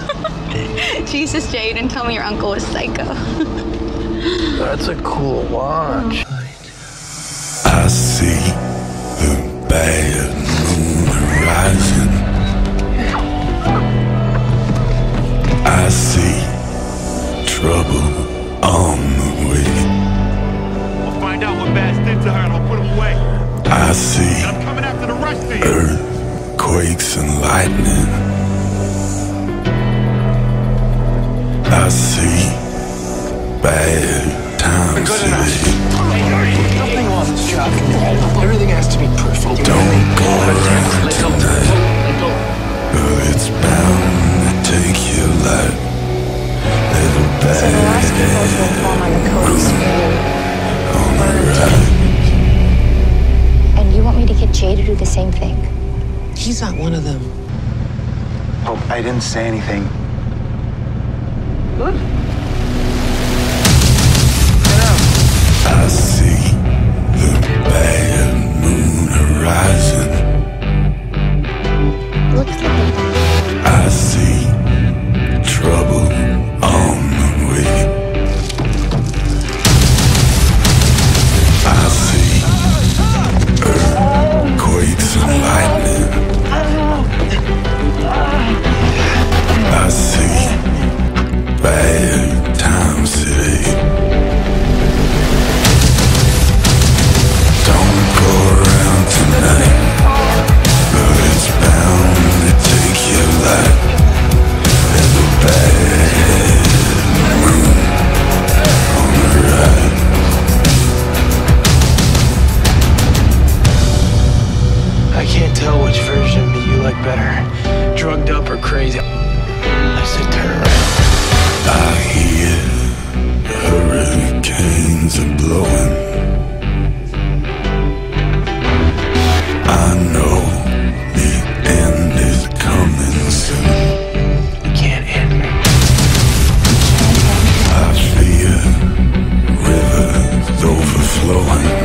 Jesus, Jade, and tell me your uncle was psycho. That's a cool watch. Oh, I see the bad moon rising. I see trouble on the way. We'll find out what Baz did to her and I'll put him away. I see I'm coming after the rest of you. earthquakes and lightning. See bad times today. Nothing else, Chuck. Everything has to be perfect. Don't go around tonight. But it's bound to take your life. Little So the last bad people to inform on the coast on the right. And you want me to get J to do the same thing? He's not one of them. Oh, I didn't say anything. I Up crazy. I said turn around. I hear hurricanes are blowing. I know the end is coming soon. You can't end me. I fear rivers overflowing.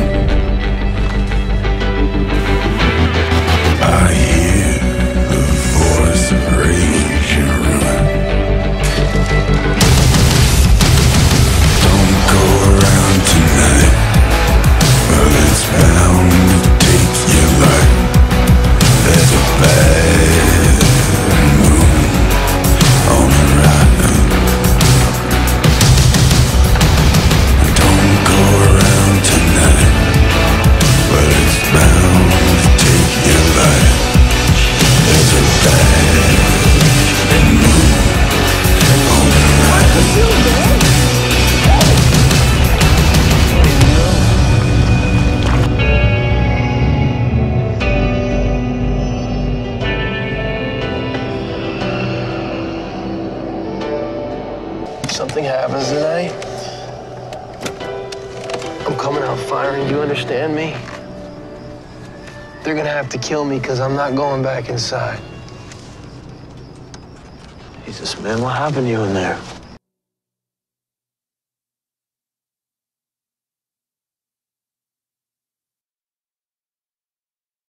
Something happens tonight, I'm coming out firing. You understand me? They're gonna have to kill me because I'm not going back inside. Jesus, man, what happened to you in there?